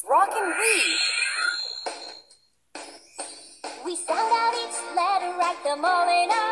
Rock and read. We sound out each letter, write the all in.